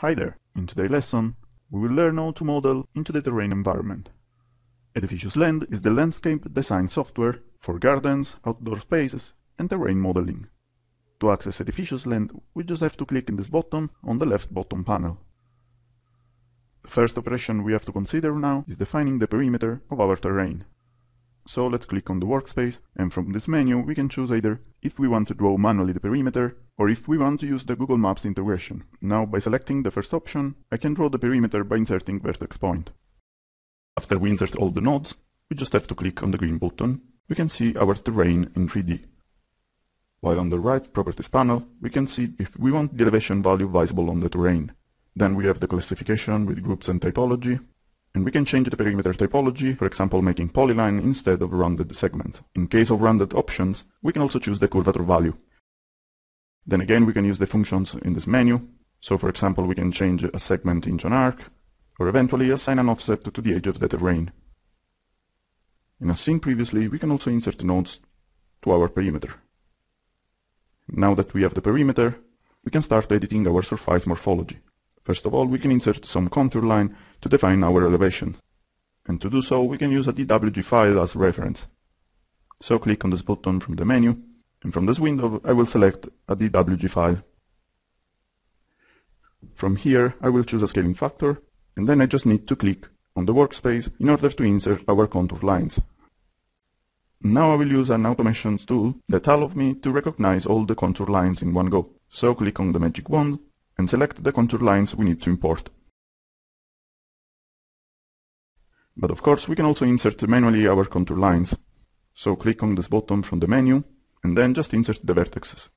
Hi there! In today's lesson, we will learn how to model into the terrain environment. Edificius Land is the landscape design software for gardens, outdoor spaces, and terrain modeling. To access Edificius Land, we just have to click in this button on the left bottom panel. The first operation we have to consider now is defining the perimeter of our terrain. So let's click on the workspace and from this menu we can choose either if we want to draw manually the perimeter or if we want to use the Google Maps integration. Now by selecting the first option, I can draw the perimeter by inserting vertex point. After we insert all the nodes, we just have to click on the green button. We can see our terrain in 3D. While on the right properties panel, we can see if we want the elevation value visible on the terrain. Then we have the classification with groups and typology, and we can change the perimeter typology, for example making polyline instead of rounded segment. In case of rounded options, we can also choose the curvature value. Then again we can use the functions in this menu. So for example we can change a segment into an arc, or eventually assign an offset to the edge of the terrain. And as seen previously, we can also insert nodes to our perimeter. Now that we have the perimeter, we can start editing our surface morphology. First of all, we can insert some contour line to define our elevation. And to do so, we can use a DWG file as reference. So click on this button from the menu, and from this window I will select a DWG file. From here, I will choose a scaling factor, and then I just need to click on the workspace in order to insert our contour lines. Now I will use an automation tool that allows me to recognize all the contour lines in one go. So click on the magic wand and select the contour lines we need to import. But of course we can also insert manually our contour lines. So click on this button from the menu and then just insert the vertices.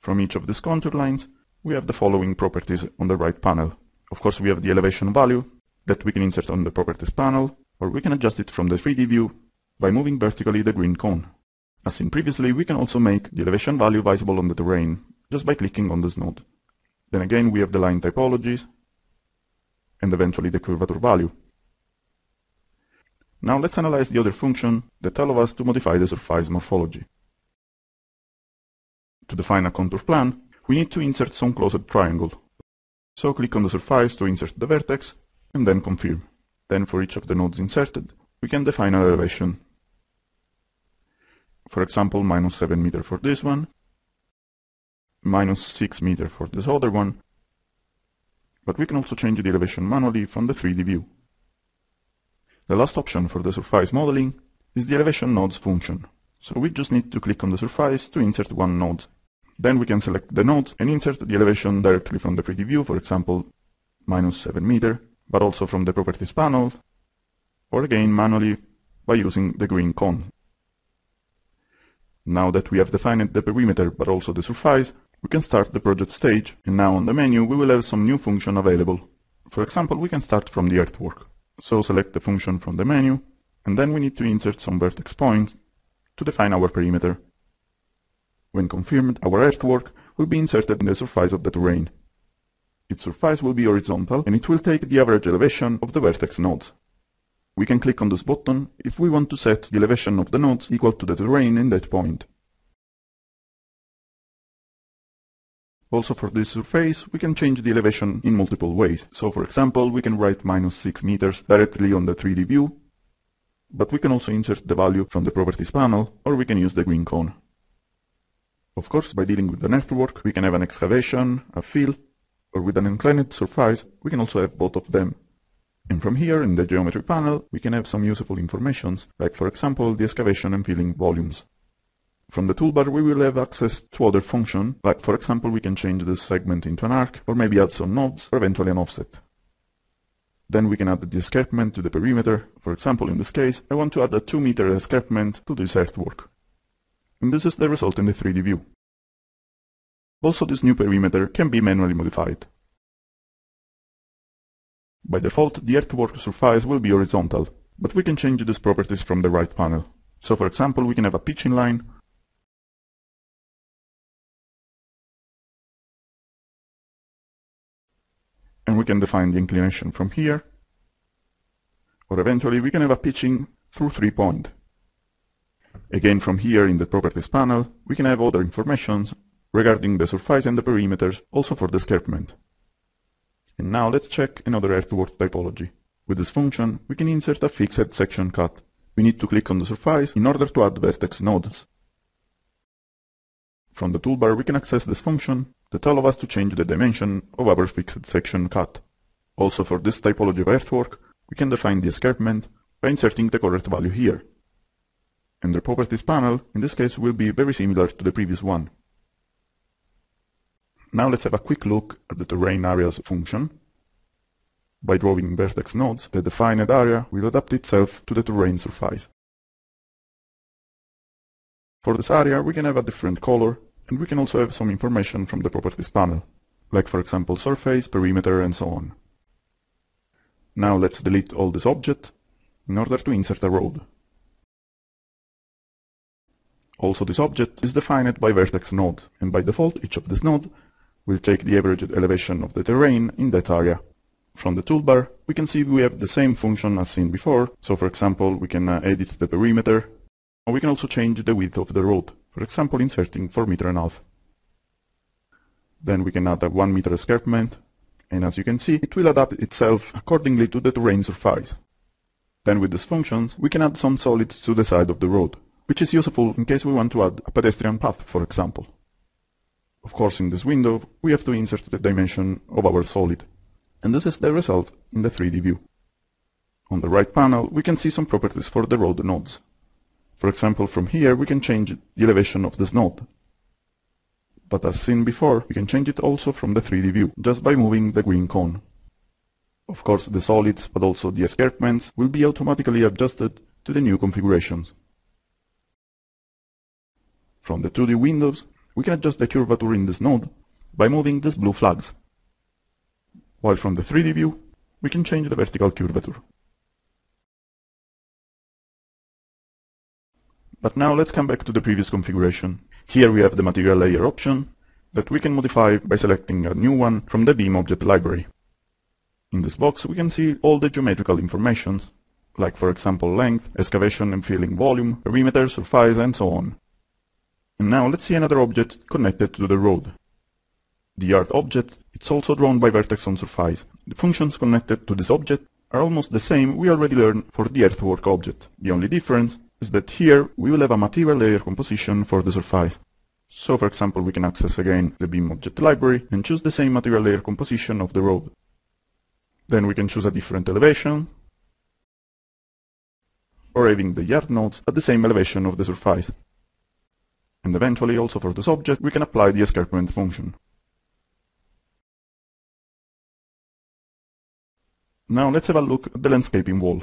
From each of these contour lines, we have the following properties on the right panel. Of course we have the elevation value that we can insert on the properties panel, or we can adjust it from the 3D view by moving vertically the green cone. As seen previously, we can also make the elevation value visible on the terrain, just by clicking on this node. Then again we have the line typologies, and eventually the curvature value. Now let's analyze the other function that allows us to modify the surface morphology. To define a contour plan, we need to insert some closed triangle. So click on the surface to insert the vertex, and then confirm. Then for each of the nodes inserted, we can define our elevation for example, minus 7 meter for this one, minus 6 meter for this other one, but we can also change the elevation manually from the 3D view. The last option for the surface modeling is the elevation nodes function, so we just need to click on the surface to insert one node. Then we can select the node and insert the elevation directly from the 3D view, for example, minus 7 meter, but also from the properties panel, or again manually by using the green cone. Now that we have defined the perimeter but also the surface, we can start the project stage, and now on the menu we will have some new function available. For example, we can start from the earthwork. So select the function from the menu, and then we need to insert some vertex points to define our perimeter. When confirmed, our earthwork will be inserted in the surface of the terrain. Its surface will be horizontal, and it will take the average elevation of the vertex nodes. We can click on this button if we want to set the elevation of the nodes equal to the terrain in that point. Also for this surface, we can change the elevation in multiple ways. So for example, we can write minus 6 meters directly on the 3D view, but we can also insert the value from the properties panel, or we can use the green cone. Of course, by dealing with the earthwork, we can have an excavation, a fill, or with an inclined surface, we can also have both of them. And from here, in the geometry panel, we can have some useful informations, like for example the excavation and filling volumes. From the toolbar we will have access to other functions, like for example we can change this segment into an arc, or maybe add some nodes, or eventually an offset. Then we can add the escarpment to the perimeter. For example, in this case, I want to add a 2 meter escarpment to this earthwork. And this is the result in the 3D view. Also, this new perimeter can be manually modified. By default, the earthwork surface will be horizontal, but we can change these properties from the right panel. So for example, we can have a pitching line, and we can define the inclination from here, or eventually we can have a pitching through three point. Again from here in the Properties panel, we can have other informations regarding the surface and the perimeters, also for the escarpment. And now let's check another earthwork typology. With this function, we can insert a fixed section cut. We need to click on the surface in order to add vertex nodes. From the toolbar we can access this function that allows us to change the dimension of our fixed section cut. Also for this typology of earthwork, we can define the escarpment by inserting the correct value here. And the properties panel, in this case, will be very similar to the previous one. Now let's have a quick look at the terrain areas function. By drawing vertex nodes, the defined area will adapt itself to the terrain surface. For this area, we can have a different color, and we can also have some information from the properties panel, like for example surface, perimeter, and so on. Now let's delete all this object in order to insert a road. Also this object is defined by vertex node, and by default each of this node will take the average elevation of the terrain in that area. From the toolbar, we can see we have the same function as seen before, so for example we can uh, edit the perimeter, or we can also change the width of the road, for example inserting 4 meter and a half. Then we can add a 1 meter escarpment, and as you can see, it will adapt itself accordingly to the terrain surface. Then with these functions, we can add some solids to the side of the road which is useful in case we want to add a pedestrian path, for example. Of course, in this window, we have to insert the dimension of our solid, and this is the result in the 3D view. On the right panel, we can see some properties for the road nodes. For example, from here we can change the elevation of this node. But as seen before, we can change it also from the 3D view, just by moving the green cone. Of course, the solids, but also the escarpments, will be automatically adjusted to the new configurations. From the 2D windows, we can adjust the curvature in this node by moving these blue flags. While from the 3D view, we can change the vertical curvature. But now let's come back to the previous configuration. Here we have the material layer option that we can modify by selecting a new one from the BIM object library. In this box we can see all the geometrical informations, like for example length, excavation and filling volume, perimeter, surface and so on. And now let's see another object connected to the road. The yard object is also drawn by vertex on surface. The functions connected to this object are almost the same we already learned for the earthwork object. The only difference is that here we will have a material layer composition for the surface. So for example we can access again the BIM object library and choose the same material layer composition of the road. Then we can choose a different elevation or having the yard nodes at the same elevation of the surface and eventually also for this object we can apply the escarpment function. Now let's have a look at the landscaping wall.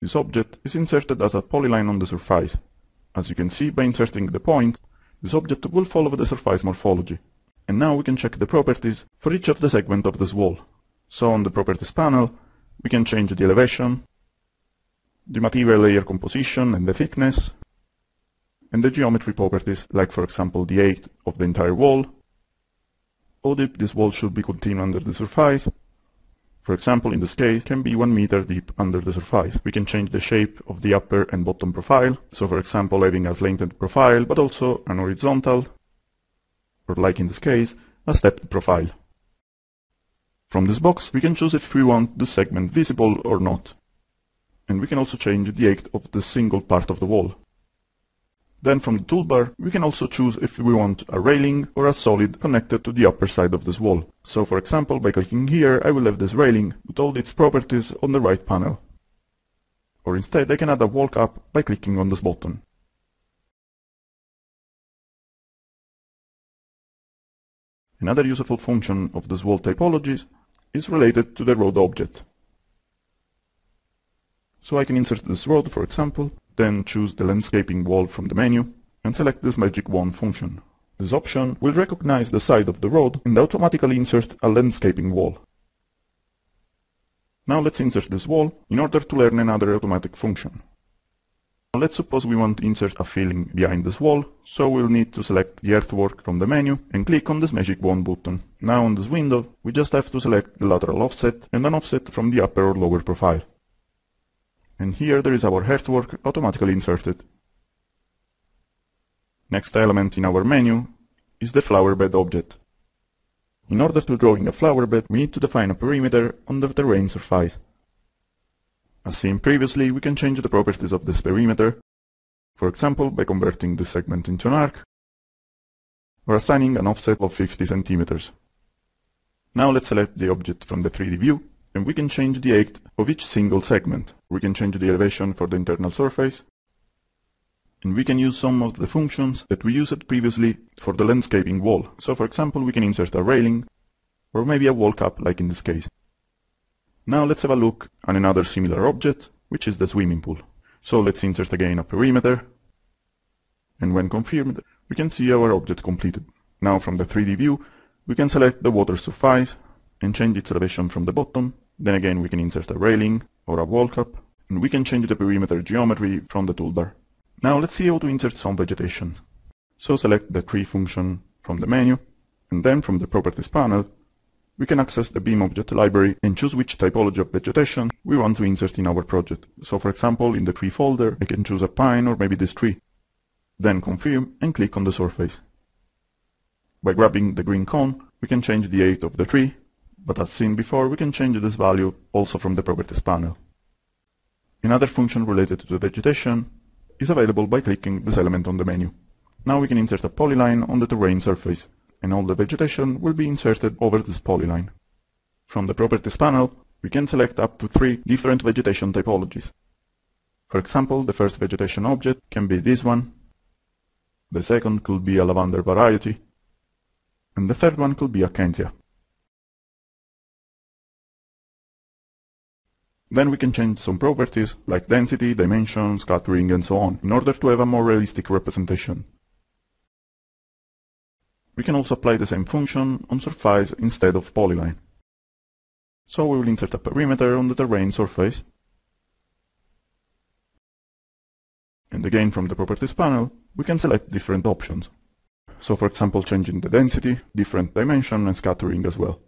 This object is inserted as a polyline on the surface. As you can see by inserting the point, this object will follow the surface morphology. And now we can check the properties for each of the segment of this wall. So on the properties panel, we can change the elevation, the material layer composition and the thickness, and the geometry properties, like for example the height of the entire wall, how deep this wall should be contained under the surface. For example, in this case, can be 1 meter deep under the surface. We can change the shape of the upper and bottom profile, so for example having a slanted profile, but also an horizontal, or like in this case, a stepped profile. From this box, we can choose if we want the segment visible or not. And we can also change the height of the single part of the wall. Then from the toolbar, we can also choose if we want a railing or a solid connected to the upper side of this wall. So for example, by clicking here, I will have this railing with all its properties on the right panel. Or instead, I can add a wall cap by clicking on this button. Another useful function of this wall typologies is related to the road object. So I can insert this road, for example, then choose the landscaping wall from the menu and select this magic wand function. This option will recognize the side of the road and automatically insert a landscaping wall. Now let's insert this wall in order to learn another automatic function. Let's suppose we want to insert a filling behind this wall, so we'll need to select the earthwork from the menu and click on this magic wand button. Now on this window, we just have to select the lateral offset and an offset from the upper or lower profile and here there is our earthwork automatically inserted. Next element in our menu is the flower bed object. In order to draw in a flower bed, we need to define a perimeter on the terrain surface. As seen previously, we can change the properties of this perimeter, for example by converting this segment into an arc, or assigning an offset of 50 centimeters. Now let's select the object from the 3D view, and we can change the height of each single segment. We can change the elevation for the internal surface, and we can use some of the functions that we used previously for the landscaping wall. So for example, we can insert a railing, or maybe a wall cap like in this case. Now let's have a look on another similar object, which is the swimming pool. So let's insert again a perimeter, and when confirmed, we can see our object completed. Now from the 3D view, we can select the water surface and change its elevation from the bottom. Then again we can insert a railing or a wall cap, and we can change the perimeter geometry from the toolbar. Now let's see how to insert some vegetation. So select the tree function from the menu, and then from the properties panel, we can access the BIM object library and choose which typology of vegetation we want to insert in our project. So for example, in the tree folder, I can choose a pine or maybe this tree. Then confirm and click on the surface. By grabbing the green cone, we can change the height of the tree, but as seen before, we can change this value also from the properties panel. Another function related to the vegetation is available by clicking this element on the menu. Now we can insert a polyline on the terrain surface, and all the vegetation will be inserted over this polyline. From the Properties panel, we can select up to three different vegetation typologies. For example, the first vegetation object can be this one, the second could be a lavender variety, and the third one could be a Acacia. Then we can change some properties like density, dimension, scattering and so on in order to have a more realistic representation. We can also apply the same function on surface instead of polyline. So we will insert a perimeter on the terrain surface. And again from the properties panel, we can select different options. So for example changing the density, different dimension and scattering as well.